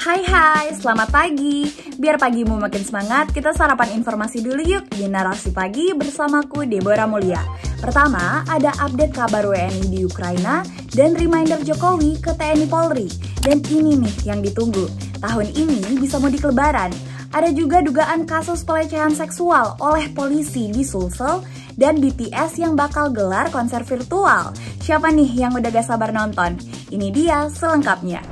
Hai hai, selamat pagi. Biar pagimu makin semangat, kita sarapan informasi dulu yuk di Narasi Pagi bersamaku Deborah Mulia. Pertama, ada update kabar WNI di Ukraina dan reminder Jokowi ke TNI Polri. Dan ini nih yang ditunggu. Tahun ini bisa mudik lebaran. Ada juga dugaan kasus pelecehan seksual oleh polisi di Sulsel dan BTS yang bakal gelar konser virtual. Siapa nih yang udah gak sabar nonton? Ini dia selengkapnya.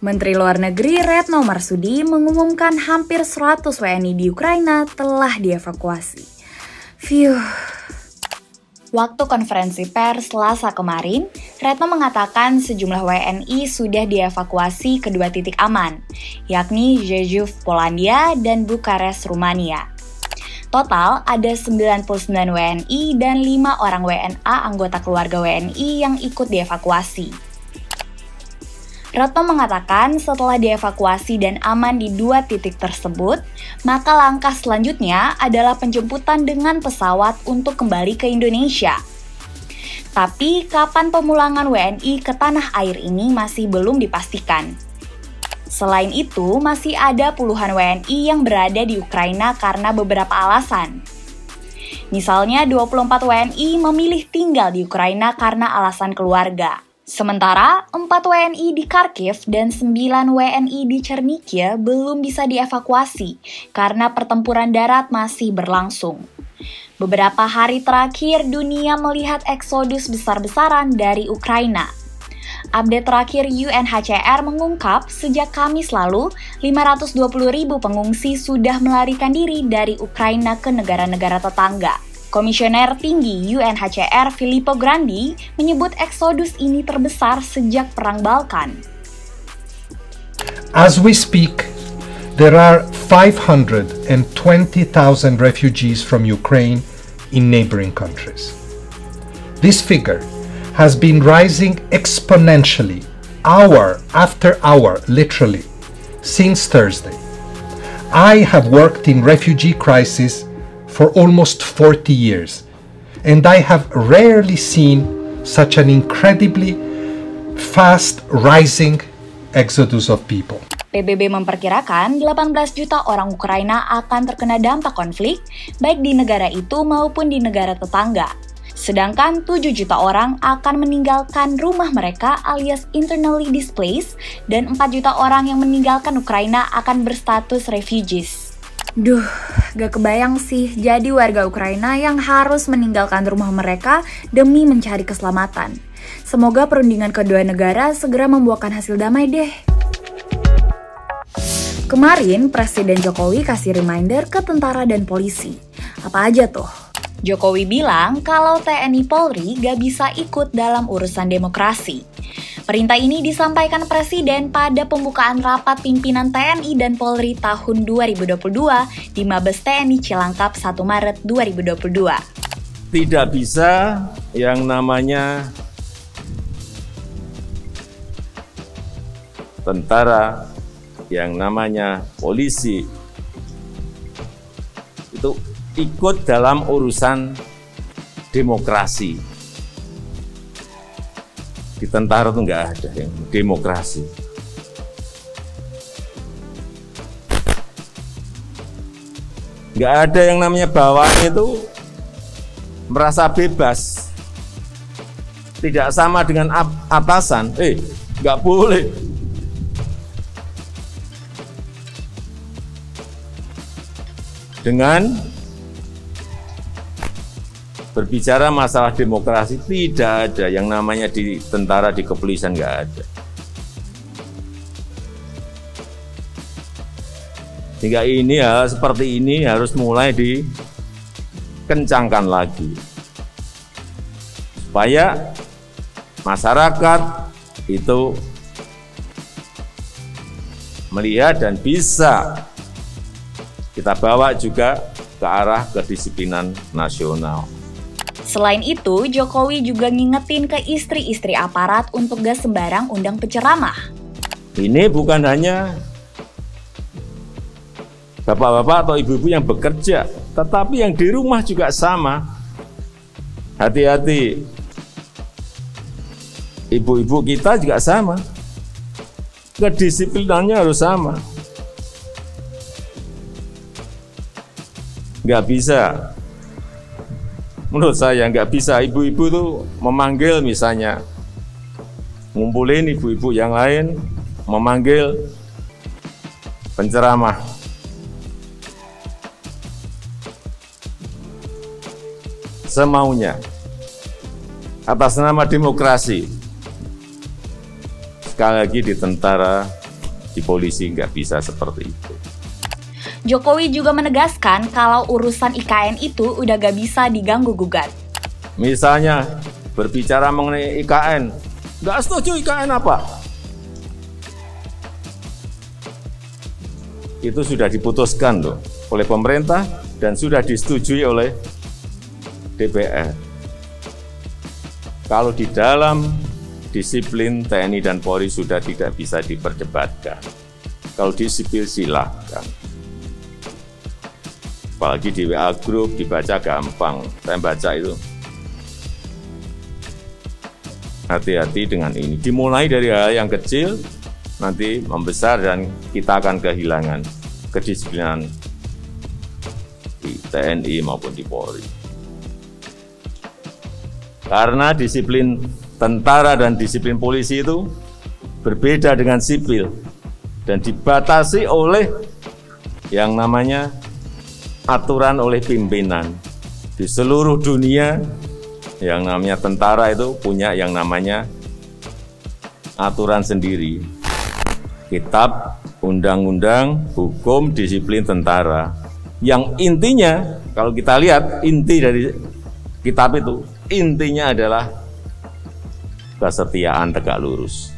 Menteri Luar Negeri Retno Marsudi mengumumkan hampir 100 WNI di Ukraina telah dievakuasi. Phew. Waktu konferensi pers Selasa kemarin, Retno mengatakan sejumlah WNI sudah dievakuasi ke dua titik aman, yakni Rzeszów, Polandia, dan Bukares, Rumania. Total ada 99 WNI dan 5 orang WNA anggota keluarga WNI yang ikut dievakuasi. Retno mengatakan setelah dievakuasi dan aman di dua titik tersebut, maka langkah selanjutnya adalah penjemputan dengan pesawat untuk kembali ke Indonesia. Tapi kapan pemulangan WNI ke tanah air ini masih belum dipastikan. Selain itu, masih ada puluhan WNI yang berada di Ukraina karena beberapa alasan. Misalnya 24 WNI memilih tinggal di Ukraina karena alasan keluarga. Sementara, 4 WNI di Kharkiv dan 9 WNI di Chernikia belum bisa dievakuasi karena pertempuran darat masih berlangsung. Beberapa hari terakhir, dunia melihat eksodus besar-besaran dari Ukraina. Update terakhir UNHCR mengungkap sejak Kamis lalu, 520 ribu pengungsi sudah melarikan diri dari Ukraina ke negara-negara tetangga. Komisioner tinggi UNHCR Filippo Grandi menyebut eksodus ini terbesar sejak Perang Balkan. As we speak, there are 520,000 refugees from Ukraine in neighboring countries. This figure has been rising exponentially, hour after hour, literally, since Thursday. I have worked in refugee crisis for almost 40 years, and I have rarely seen such an incredibly fast rising exodus of people. PBB memperkirakan 18 juta orang Ukraina akan terkena dampak konflik, baik di negara itu maupun di negara tetangga. Sedangkan 7 juta orang akan meninggalkan rumah mereka alias internally displaced dan 4 juta orang yang meninggalkan Ukraina akan berstatus refugees. Duh, gak kebayang sih jadi warga Ukraina yang harus meninggalkan rumah mereka demi mencari keselamatan. Semoga perundingan kedua negara segera membuahkan hasil damai deh. Kemarin, Presiden Jokowi kasih reminder ke tentara dan polisi. Apa aja tuh? Jokowi bilang kalau TNI Polri gak bisa ikut dalam urusan demokrasi. Perintah ini disampaikan Presiden pada pembukaan rapat pimpinan TNI dan Polri tahun 2022 di Mabes TNI Cilangkap 1 Maret 2022. Tidak bisa yang namanya tentara, yang namanya polisi, itu ikut dalam urusan demokrasi di tentara tuh nggak ada yang demokrasi. Nggak ada yang namanya bawahan itu merasa bebas. Tidak sama dengan atasan. Eh, nggak boleh. Dengan berbicara masalah demokrasi tidak ada yang namanya di tentara di kepolisian nggak ada. Sehingga ini ya seperti ini harus mulai dikencangkan lagi supaya masyarakat itu melihat dan bisa kita bawa juga ke arah kedisiplinan nasional. Selain itu, Jokowi juga ngingetin ke istri-istri aparat untuk gak sembarang undang penceramah. Ini bukan hanya bapak-bapak atau ibu-ibu yang bekerja, tetapi yang di rumah juga sama. Hati-hati. ibu-ibu kita juga sama. Kedisiplinannya harus sama. Nggak bisa. Menurut saya nggak bisa ibu-ibu tuh memanggil misalnya ngumpulin ibu-ibu yang lain, memanggil penceramah. Semaunya. Atas nama demokrasi. Sekali lagi di tentara, di polisi nggak bisa seperti itu. Jokowi juga menegaskan kalau urusan IKN itu udah gak bisa diganggu gugat. Misalnya berbicara mengenai IKN, nggak setuju IKN apa? Itu sudah diputuskan loh oleh pemerintah dan sudah disetujui oleh DPR. Kalau di dalam disiplin TNI dan Polri sudah tidak bisa diperdebatkan. Kalau di sipil silahkan apalagi di WA Group dibaca gampang. Saya baca itu. Hati-hati dengan ini. Dimulai dari hal yang kecil, nanti membesar dan kita akan kehilangan kedisiplinan di TNI maupun di Polri. Karena disiplin tentara dan disiplin polisi itu berbeda dengan sipil dan dibatasi oleh yang namanya aturan oleh pimpinan. Di seluruh dunia yang namanya tentara itu punya yang namanya aturan sendiri. Kitab, undang-undang, hukum, disiplin tentara. Yang intinya, kalau kita lihat inti dari kitab itu, intinya adalah kesetiaan tegak lurus.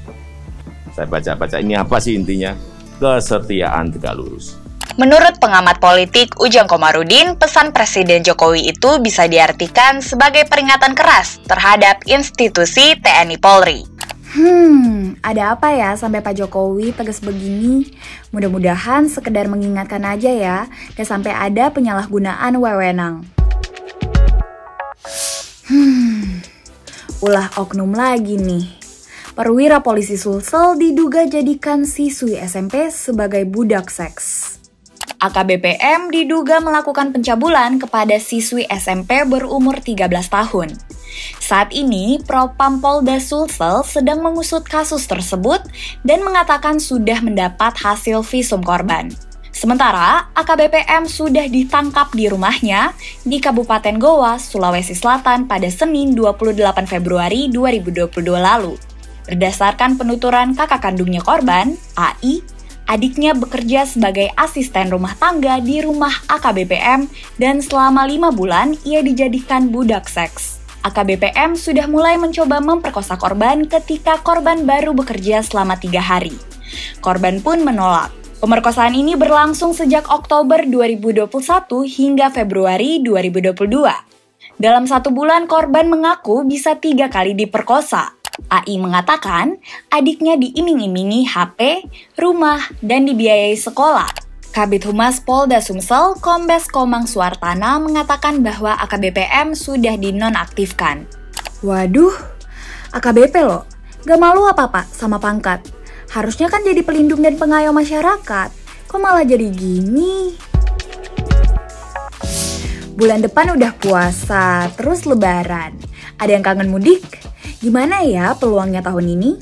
Saya baca-baca, ini apa sih intinya? Kesetiaan tegak lurus. Menurut pengamat politik Ujang Komarudin, pesan Presiden Jokowi itu bisa diartikan sebagai peringatan keras terhadap institusi TNI Polri. Hmm, ada apa ya sampai Pak Jokowi tegas begini? Mudah-mudahan sekedar mengingatkan aja ya, dan sampai ada penyalahgunaan wewenang. Hmm, ulah oknum lagi nih. Perwira polisi Sulsel diduga jadikan siswi SMP sebagai budak seks. AKBPM diduga melakukan pencabulan kepada siswi SMP berumur 13 tahun. Saat ini, Propam Polda Sulsel sedang mengusut kasus tersebut dan mengatakan sudah mendapat hasil visum korban. Sementara, AKBPM sudah ditangkap di rumahnya di Kabupaten Goa, Sulawesi Selatan pada Senin 28 Februari 2022 lalu. Berdasarkan penuturan kakak kandungnya korban, AI, adiknya bekerja sebagai asisten rumah tangga di rumah AKBPM dan selama lima bulan ia dijadikan budak seks. AKBPM sudah mulai mencoba memperkosa korban ketika korban baru bekerja selama tiga hari. Korban pun menolak. Pemerkosaan ini berlangsung sejak Oktober 2021 hingga Februari 2022. Dalam satu bulan, korban mengaku bisa tiga kali diperkosa. AI mengatakan adiknya diiming-imingi HP, rumah, dan dibiayai sekolah. Kabit Humas Polda Sumsel, Kombes Komang Suartana mengatakan bahwa AKBPM sudah dinonaktifkan. Waduh, AKBP loh, gak malu apa pak sama pangkat? Harusnya kan jadi pelindung dan pengayom masyarakat. Kok malah jadi gini? Bulan depan udah puasa, terus lebaran. Ada yang kangen mudik? Gimana ya peluangnya tahun ini?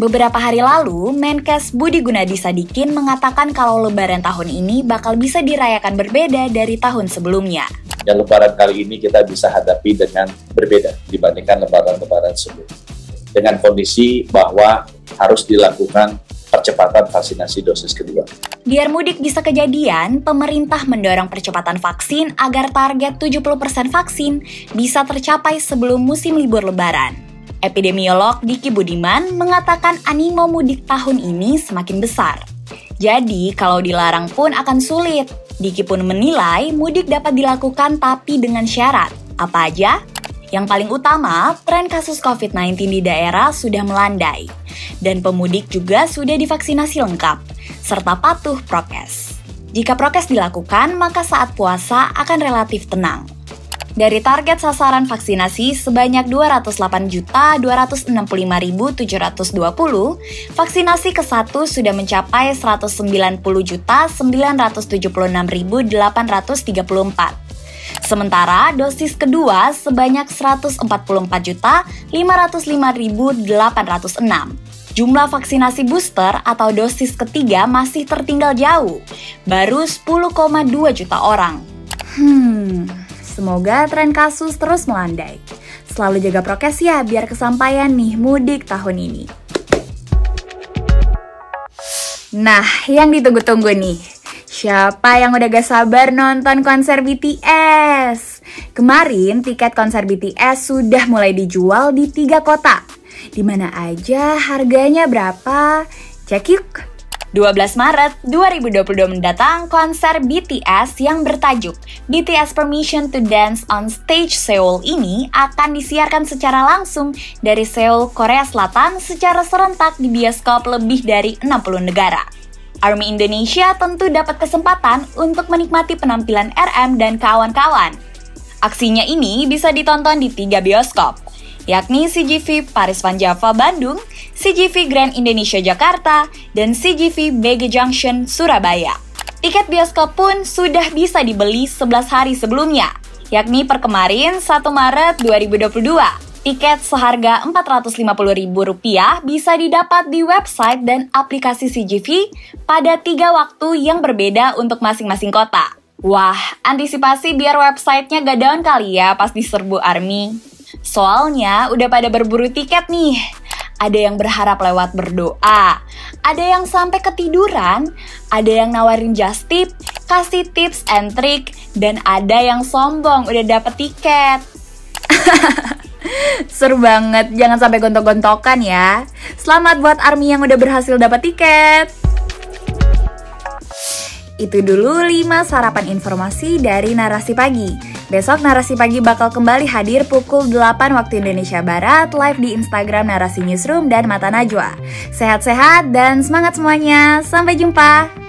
Beberapa hari lalu, Menkes Budi Gunadi Sadikin mengatakan kalau lebaran tahun ini bakal bisa dirayakan berbeda dari tahun sebelumnya. Dan lebaran kali ini kita bisa hadapi dengan berbeda dibandingkan lebaran-lebaran sebelumnya. Dengan kondisi bahwa harus dilakukan percepatan vaksinasi dosis kedua. Biar mudik bisa kejadian, pemerintah mendorong percepatan vaksin agar target 70% vaksin bisa tercapai sebelum musim libur lebaran. Epidemiolog Diki Budiman mengatakan animo mudik tahun ini semakin besar. Jadi, kalau dilarang pun akan sulit. Diki pun menilai mudik dapat dilakukan tapi dengan syarat. Apa aja? Yang paling utama, tren kasus COVID-19 di daerah sudah melandai, dan pemudik juga sudah divaksinasi lengkap, serta patuh prokes. Jika prokes dilakukan, maka saat puasa akan relatif tenang. Dari target sasaran vaksinasi sebanyak 208.265.720, vaksinasi ke-1 sudah mencapai 190.976.834. Sementara dosis kedua sebanyak 144.505.806. Jumlah vaksinasi booster atau dosis ketiga masih tertinggal jauh, baru 10,2 juta orang. Hmm, semoga tren kasus terus melandai. Selalu jaga prokes ya biar kesampaian nih mudik tahun ini. Nah, yang ditunggu-tunggu nih, Siapa yang udah gak sabar nonton konser BTS? Kemarin tiket konser BTS sudah mulai dijual di tiga kota. Di mana aja, harganya berapa? Cek yuk! 12 Maret 2022 mendatang konser BTS yang bertajuk BTS Permission to Dance on Stage Seoul ini akan disiarkan secara langsung dari Seoul, Korea Selatan secara serentak di bioskop lebih dari 60 negara. Army Indonesia tentu dapat kesempatan untuk menikmati penampilan RM dan kawan-kawan. Aksinya ini bisa ditonton di tiga bioskop, yakni CGV Paris Van Java Bandung, CGV Grand Indonesia Jakarta, dan CGV BG Junction Surabaya. Tiket bioskop pun sudah bisa dibeli 11 hari sebelumnya, yakni per kemarin 1 Maret 2022. Tiket seharga Rp450.000 bisa didapat di website dan aplikasi CGV pada tiga waktu yang berbeda untuk masing-masing kota. Wah, antisipasi biar websitenya gak down kali ya pas diserbu ARMY. Soalnya udah pada berburu tiket nih. Ada yang berharap lewat berdoa, ada yang sampai ketiduran, ada yang nawarin just tip, kasih tips and trick, dan ada yang sombong udah dapet tiket. Seru banget, jangan sampai gontok-gontokan ya. Selamat buat ARMY yang udah berhasil dapat tiket. Itu dulu 5 sarapan informasi dari Narasi Pagi. Besok Narasi Pagi bakal kembali hadir pukul 8 waktu Indonesia Barat live di Instagram Narasi Newsroom dan Mata Najwa. Sehat-sehat dan semangat semuanya. Sampai jumpa.